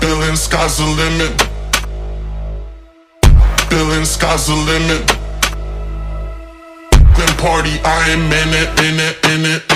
Feeling sky's the limit. Feeling sky's the limit. Then party, I am in it, in it, in it, in it.